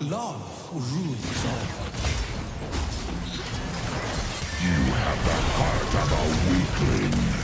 Love rules all. You have the heart of a weakling.